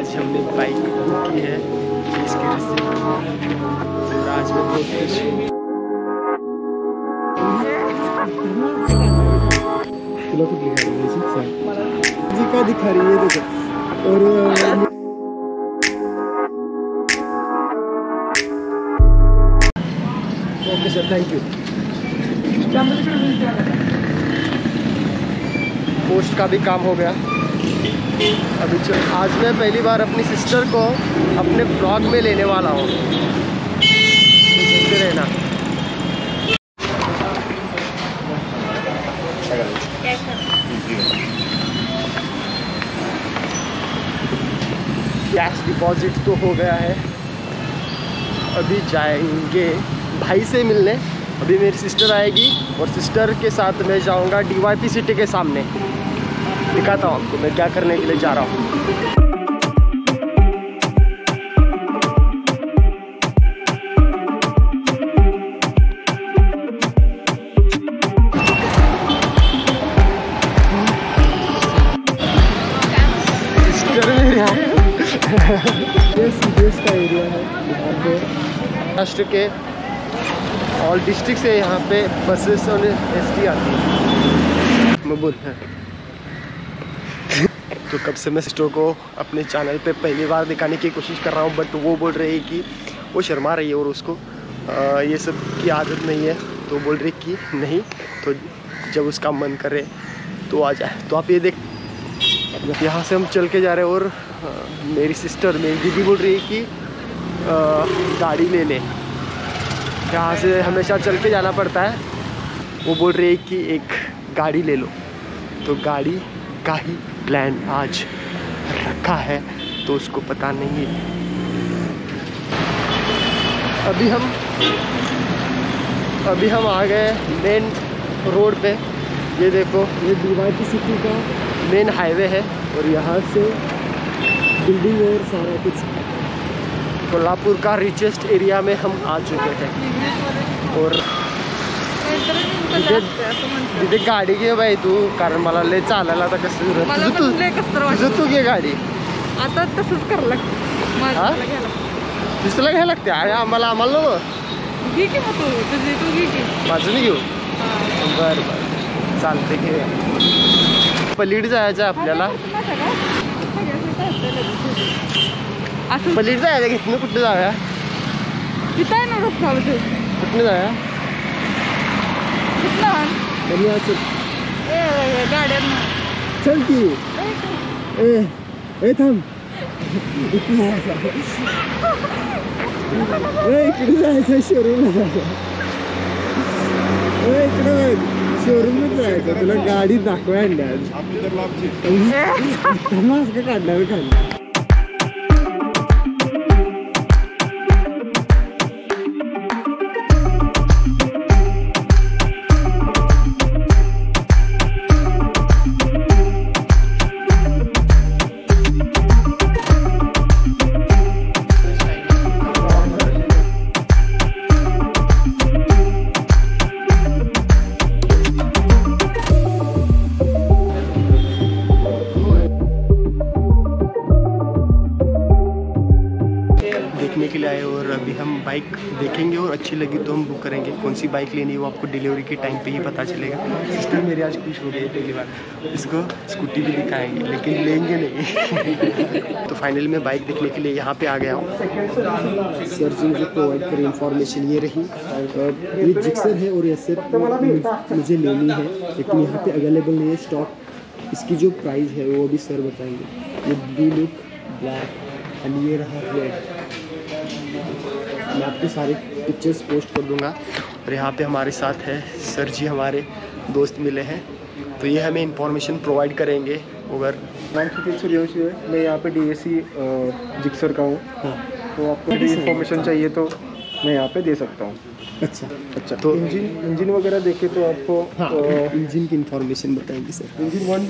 आज हमने bike book की है इसकी रिसीव और आज मैं बहुत खुश हूँ। का दिखा रही है देखो और okay sir thank you post का भी काम हो गया। अभी चल आज मैं पहली बार अपनी सिस्टर को अपने ब्लॉग में लेने वाला हूँ। रहना। कैश डिपॉजिट तो हो गया है। अभी जाएँगे भाई से मिलने। अभी मेरी सिस्टर आएगी और सिस्टर के साथ मैं जाऊँगा डीवाईपी सिटी के सामने। दिखाता हूँ आपको, मैं क्या करने के लिए जा रहा हूँ। है पे महाराष्ट्र के ऑल डिस्ट्रिक्ट से यहाँ पे बसेस और एस टी आती है। मैं बोल तो कब से मैं सिस्टर को अपने चैनल पे पहली बार दिखाने की कोशिश कर रहा हूँ बट वो बोल रही है कि वो शर्मा रही है और उसको आ, ये सब की आदत नहीं है। तो बोल रही कि नहीं तो जब उसका मन करे तो आ जाए। तो आप ये देख यहाँ से हम चल के जा रहे हैं और अ, मेरी सिस्टर मेरी दीदी बोल रही है कि गाड़ी ले ले। यहाँ से हमेशा चल के जाना पड़ता है। वो बोल रही है कि एक गाड़ी ले लो। तो गाड़ी का ही प्लान आज रखा है तो उसको पता नहीं है। अभी हम अभी हम आ गए मेन रोड पे। ये देखो ये डीवाईपी सिटी का मेन हाईवे है। और यहाँ से बिल्डिंग और सारा कुछ। कोल्हापुर का रिचेस्ट एरिया में हम आ चुके हैं। और तिथे गाडी घे बाई तू कारण मला लय चालायला आता कसं तू तुझं तू घे गाडी. आता तसंच करावं लागतं. दुसऱ्याला घ्यायला लागते. अरे आम्हाला आम्हाला नको. घे की मग तू. तुझी तू घे की. माझं मी घेऊ. बरं बरं. चालते घे पलीड जायचं आपल्याला. नाही. असं पलीड जायचं घेतलं कुठं जाऊया? तिथं आहे ना रस्ता. कुठं जाऊया? कमी असत चल की. ए ए थांब. इकडे जायचं शोरूम इकडे शोरूमच जायचं. तुला गाडी दाखवायला काढणार काढणार हम बाइक देखेंगे और अच्छी लगी तो हम बुक करेंगे। कौन सी बाइक लेनी है वो आपको डिलीवरी के टाइम पे ही पता चलेगा। सिस्टर मेरी आज खुश हो गई पहली बार। इसको स्कूटी भी दिखाएँगे, लेकिन लेंगे नहीं। तो फाइनली मैं बाइक देखने के लिए यहाँ पे आ गया हूँ। सर जी मुझे प्रोवाइड करें इन्फॉर्मेशन ये रही। ये जिक्सर है और ये मुझे लेनी है। लेकिन यहाँ पे अवेलेबल नहीं है स्टॉक इसकी जो प्राइस है वो भी सर बताएँगे। ये ब्लू लुक ब्लैक एंड ये रहा रेड मैं आपके सारे पिक्चर्स पोस्ट कर दूँगा। और यहाँ पे हमारे साथ है सर जी हमारे दोस्त मिले हैं। तो ये हमें इंफॉर्मेशन प्रोवाइड करेंगे अगर मैं सुकेश सूर्यवंशी है मैं यहाँ पे डीएससी जिक्सर का हूँ। हाँ। तो आपको इन्फॉर्मेशन चाहिए तो मैं यहाँ पे दे सकता हूँ। अच्छा अच्छा। तो- इंजन इंजन वगैरह देखे तो आपको हाँ इंजन की इंफॉर्मेशन बताएँगे sir engine one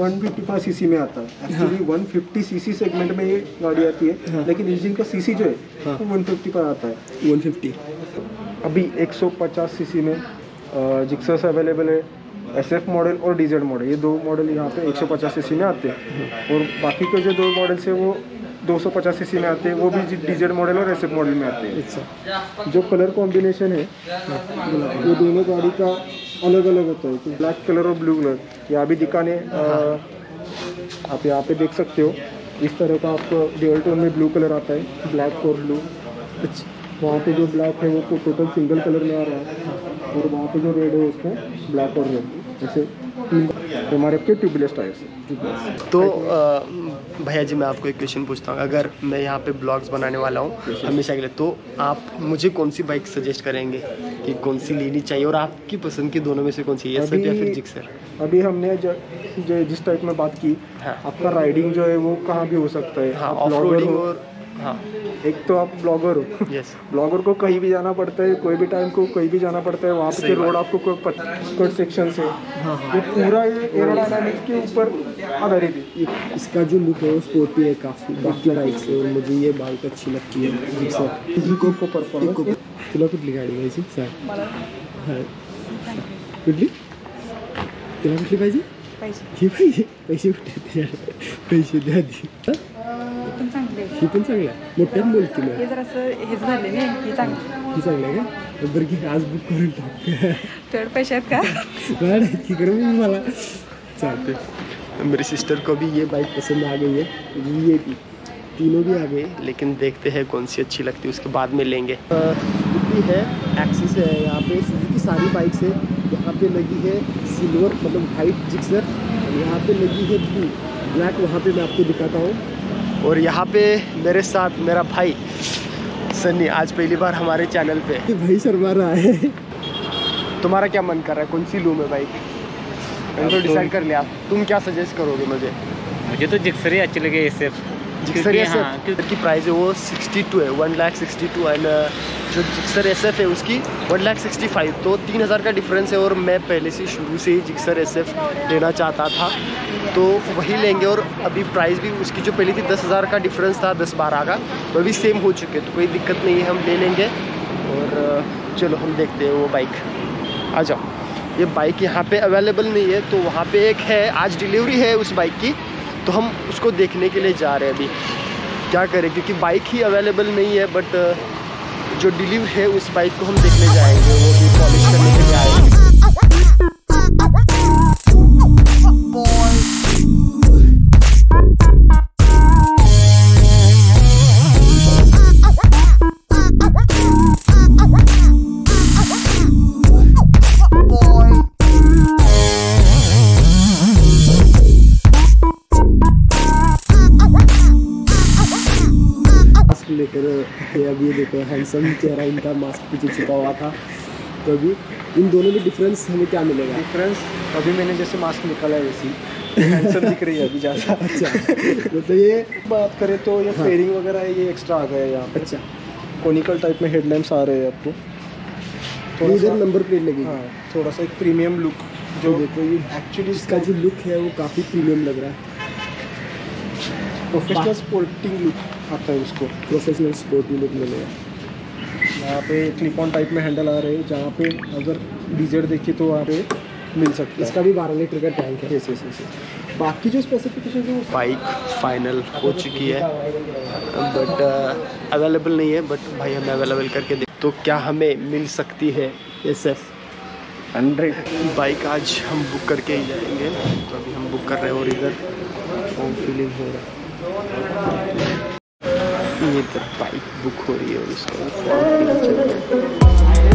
one fifty पाँच सी सी में आता है। Actually one fifty C C segment में ये गाड़ी आती है हाँ। लेकिन इंजन का सी सी जो है हाँ। वो वन फिफ्टी पर आता है। वन फिफ्टी अभी 150 सीसी में जिक्सर्स अवेलेबल है एस एफ़ मॉडल और डीजेड मॉडल ये दो मॉडल यहाँ पे 150 सीसी में आते हैं। और बाकी के जो दो मॉडल्स है वो 250 सीसी में आते हैं वो भी डीजल मॉडल और एसएफ मॉडल में आते हैं। अच्छा जो कलर कॉम्बिनेशन है वो दोनों गाड़ी का अलग अलग होता है ब्लैक कलर और ब्लू कलर यहाँ भी दिखाने आप यहाँ पे देख सकते हो। इस तरह का आपको डेल टोन में ब्लू कलर आता है ब्लैक और ब्लू अच्छा। वहाँ पे जो ब्लैक है वो टोटल सिंगल कलर में आ रहा है। और वहाँ पे जो रेड है उसमें ब्लैक और रेड जैसे हमारे आपके ट्यूबलेस टायर्स है। तो भैया जी मैं आपको एक क्वेश्चन पूछता हूँ। अगर मैं यहाँ पे ब्लॉग्स बनाने वाला हूँ हमेशा के लिए तो आप मुझे कौन सी बाइक सजेस्ट करेंगे कि कौन सी लेनी चाहिए और आपकी पसंद की दोनों में से कौन सी? है या फिर जिक्सर अभी हमने जो, जो जिस टाइप में बात की हाँ। आपका राइडिंग जो है वो कहाँ भी हो सकता है? हाँ आप ऑफ़ रोडिंग और हाँ। एक तो आप ब्लॉगर हो। यस ब्लॉगर को कहीं भी जाना पड़ता है कोई भी टाइम को कहीं भी जाना पड़ता है वहाँ पे। रोड आपको कट सेक्शन से। ये पूरा ये एरोडायनामिक्स के ऊपर आधारित है। इसका जो लुक है वो स्पोर्टी है काफ़ी। बाकी बाइक से और मुझे ये बाइक अच्छी लगती है। को परफॉर्मेंस तुला कुठली गाडी पाहिजे सांग हा. कुठली तुला कुठली पाहिजे पाहिजे ही? पाहिजे पैसे कुठे? पैसे द्या हा? पण चांगले मोठ्यात बोलते हे मी जर असं हेच झाले नाही हे चांगलं. ही चांगली आहे का? बरं की आज बुक करून टाक. तेवढे पैसे आहेत का? गाडी की करू मी मला. चालते मेरी सिस्टर को भी ये बाइक पसंद आ गई है. ये भी तीनों भी आ गए लेकिन देखते हैं कौन सी अच्छी लगती है उसके बाद में लेंगे. स्कूटी है एक्सिस है यहाँ पे सुजुकी सारी बाइक्स है. यहाँ पे लगी है सिल्वर मतलब वाइट जिक्सर यहाँ पे लगी है ब्लू ब्लैक वहाँ पे मैं आपको दिखाता हूँ. और यहाँ पे मेरे साथ मेरा भाई सन्नी आज पहली बार हमारे चैनल पे। भाई शर्मा रहा है। तुम्हारा क्या मन कर रहा है? कौन सी लूम है बाइक मैंने तो डिसाइड कर लिया तुम क्या सजेस्ट करोगे मुझे? मुझे तो जिक्सर ही अच्छी लगी इससे जिक्सर हाँ, की प्राइस है वो 62 है one lakh sixty two and जो जिक्सर एस एफ़ है उसकी वन लाख सिक्सटी फाइव तो तीन हज़ार का डिफरेंस है और मैं पहले से शुरू से ही जिक्सर एस एफ़ लेना चाहता था। तो वही लेंगे और अभी प्राइस भी उसकी जो पहले थी दस हज़ार का डिफरेंस था दस बारह का, वो भी सेम हो चुके तो कोई दिक्कत नहीं है, हम ले लेंगे। और चलो हम देखते हैं वो बाइक आ जाओ। ये बाइक यहाँ पे अवेलेबल नहीं है तो वहाँ पे एक है, आज डिलीवरी है उस बाइक की। तो हम उसको देखने के लिए जा रहे हैं अभी। क्या करें? क्योंकि बाइक ही अवेलेबल नहीं है बट जो डिलीवर है उस बाइक को हम देखने जाएँगे। वो देखो हैंडसम चेहरा इनका मास्क पीछे छुपा हुआ था। तो अभी इन दोनों में डिफरेंस हमें क्या मिलेगा? डिफरेंस अभी मैंने जैसे मास्क निकाला है वैसी हैंडसम दिख रही है अभी ज़्यादा। अच्छा। मतलब ये बात करें तो ये हाँ। फेयरिंग वगैरह है ये एक्स्ट्रा आ गया है यहाँ अच्छा। कोनिकल टाइप में हेडलैम्प्स आ रहे हैं आपको। थोड़ा इधर नंबर प्लेट लगेगी। हाँ थोड़ा सा एक प्रीमियम लुक जो जो देखो ये एक्चुअली इसका जो लुक है वो काफ़ी प्रीमियम लग रहा है। प्रोफेशनल स्पोर्टिंग लुक आता है उसको। प्रोफेशनल स्पोर्टी लुक मिलेगा यहाँ पे क्लिप ऑन टाइप में हैंडल आ रहे हैं जहाँ पे अगर डीजल देखिए तो वहाँ पे मिल सकता इसका भी बारह लीटर का टैंक है। यस यस यस बाकी जो स्पेसिफिकेशन है वो बाइक फाइनल हो चुकी है। बट अवेलेबल नहीं है बट भाई हमें अवेलेबल करके दे। तो क्या हमें मिल सकती है एस एफ़ हंड्रेड बाइक आज हम बुक करके ही जाएँगे। तो अभी हम बुक कर रहे हैं और इधर फॉर्म फिलिंग हो रहा है। ये बाइक बुक हो रही है और इसका फॉर्म चल रहा है।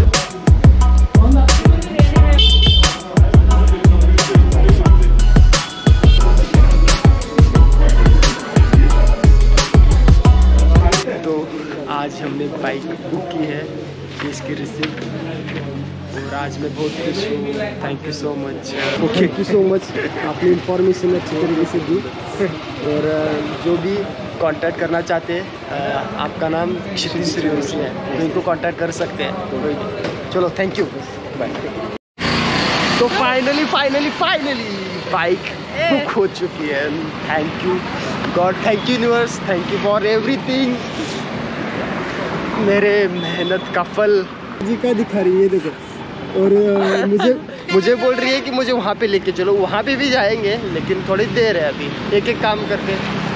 तो आज हमने बाइक बुक की है इसकी रिसिप्ट और आज मैं बहुत खुश हूँ। Thank you so much thank you so much आपने इंफॉर्मेशन अच्छी तरीके से दी। और जो भी कांटेक्ट करना चाहते हैं। आपका नाम क्षितिज श्रीवंशी है। तो इनको कांटेक्ट कर सकते हैं। चलो थैंक यू बाय तो finally finally finally bike book हो चुकी है। Thank you God thank you universe thank you for everything मेरे मेहनत का फल। जी का दिखा रही है देखो। और मुझे मुझे बोल रही है कि मुझे वहाँ पे लेके चलो। वहाँ पे भी जाएँगे लेकिन थोड़ी देर है अभी। एक एक काम करके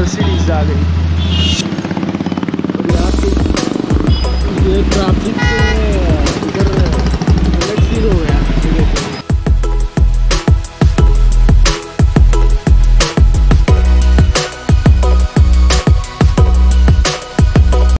ये देखो मर्सिडीज आ गई और यहाँ पे ये ट्रैफ़िक